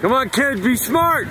Come on, kid, be smart.